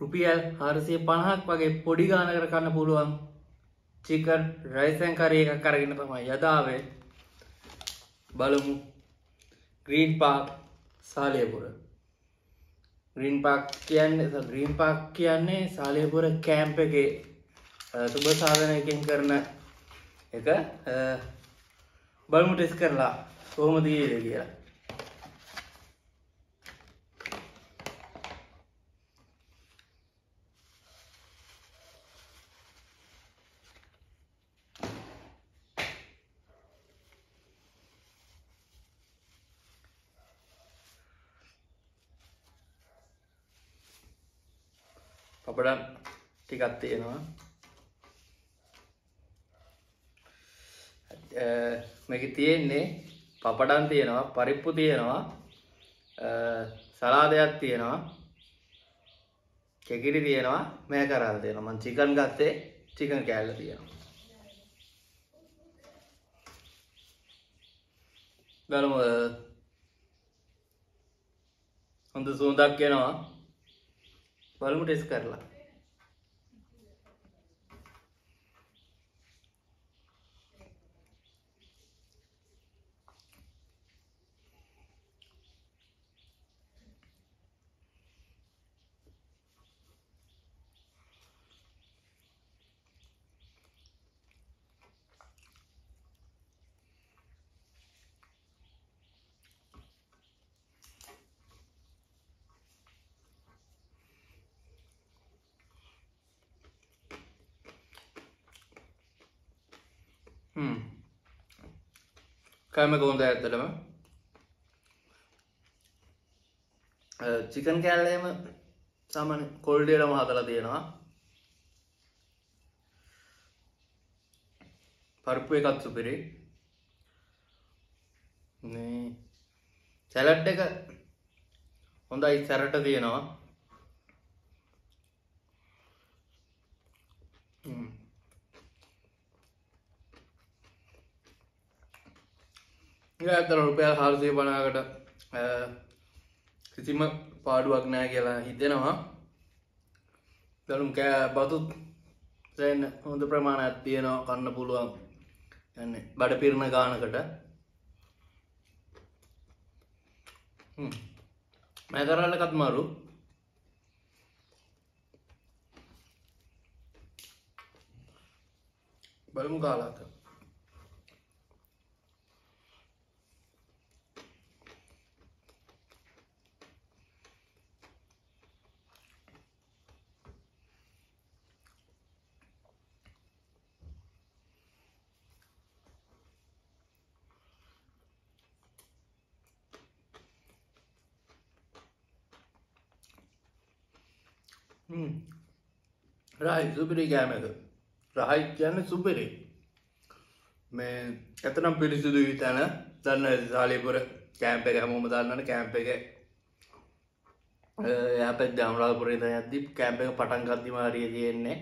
රුපියල් හාරසිය පණහක් වගේ පොඩි ගානකර කන්න පුළුවන් චිකන් රයිසැන්කරය එකක් කරගෙන තමයි. යදාවේ බලමු. Green park Salayapura. Green park කියන්නේ ග්‍රීන් පාක් කියන්නේ සාලයපුර කෑම්ප එක සුබ සාධනයකින් කරන එක. බලමු ටෙස් කරලා කොහොම දීද කියලා. පපඩන් ටිකත් තියෙනවා. මේක තියෙන්නේ පපඩන් තියෙනවා පරිප්පු තියෙනවා සලාදයක් තියෙනවා කෙකිරි තියෙනවා මේ කරල් තියෙනවා. මං චිකන් ගත්තේ චිකන් කෑල්ල තියෙනවා. බලමු හොඳ සූදක් එනවා. බලමු ටෙස් කරලා. කෑම කොහොඳ ඇත්තටම. චිකන් කෑල්ලේම සාමාන්‍ය කොල්ඩියටම හදලා තියෙනවා. පරප්පු එකත් සුපිරි. සැලට් එක හොඳයි සැරට තියෙනවා. ඇතර රුපියල් හාරසය පනාකට කිසිම පාඩුවක් නෑ කියලා හිතෙනවා. දරුම් කෑ බතුත් සැන්න හොඳ ප්‍රමාණ ඇත්තියනවා කන්න පුළුවන් යන්න බඩ පිරණ ගානකට. මැකරල්ලකත් මරු බලමු කාලාත රයි සුපිරි කෑමක රහයි කියන්න සුපිරි. මේ ඇතනම් පිරිසිදු තැන දන්න සාලයපුර කෑම්ප එක හැමෝම දන්නන කෑම්ප එක. යපත් දමලාපුරේ ඇදදි කෑම්ප එක පටන් ගත්තිමාරිය තියෙන්නේ.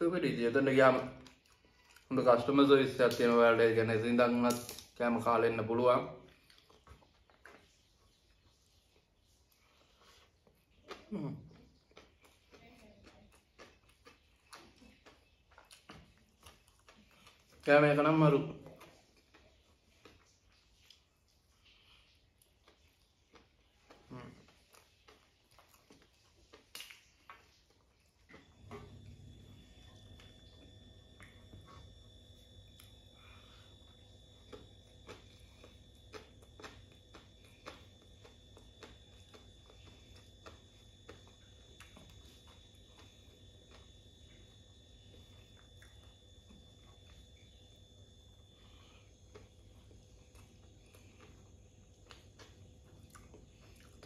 සුපිරි එතට ගයාම හොඳ කස්ටම සවිස් ඇතියන වැඩ ගැන සිදන්නත් කෑම කාලෙන්න පුළුවන්. කෑම එක නම් මරු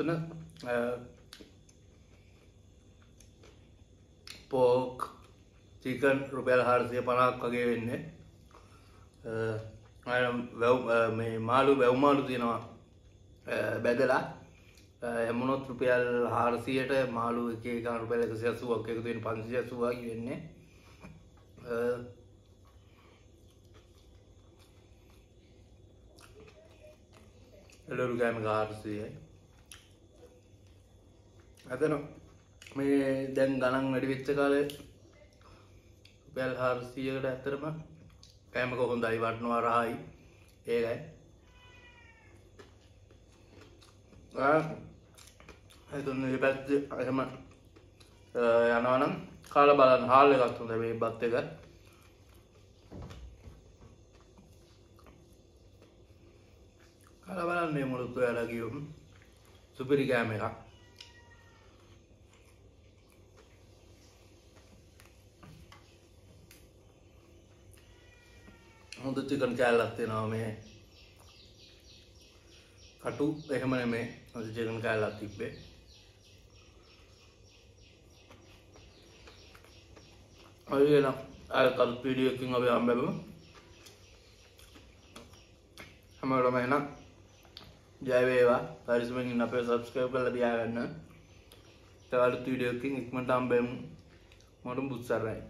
තුන පෝක් චිකන් රුපියල් හාරසිය පනක් වගේ වෙන්නේ. වැව් මේ මාළු වැව්මාලු තියෙනවා බැදලා. එමුණොත් රුපියල් හාරසියට මාළු එක රුපියල එක සැසුවක් එක තියෙන පන්සිය සුවාකි වෙන්නේ. එලොරු කෑම කාර්සියයි ඇතන මේ දැන් ගණන් වැඩි වෙච්ච කාලේ පැල් හාරසියකට ඇත්තරම කෑම කොහොඳයි වටනවා රහයි. ඒකයි. ඇතුන් පැත්ත එහෙම යනවනම් කාල බලන් හාල එකත් හොඳ මේ බත් එක. කාල බලන්නේ මුළුත්තු ඇලකියුම් සුපිරි කෑම එකක්. හොඳ චිකන් කෑල්ලක් තියෙනවා මේ. කටු එහෙම නෙමේ. හොඳ චිකන් කෑල්ලක් තිබ්බේ. ඔය නම් අය කල් වීඩියෝ එකකින් අපි හම්බෙමු. හැමෝටම එහෙනම් ජය වේවා. පරිස්සමෙන් ඉන්න අපේ සබ්ස්ක්‍රයිබ් කරලා තියාගන්න. තව අලුත් වීඩියෝ එකකින් ඉක්මනට හම්බෙමු. මොඩම් බුත්සරයි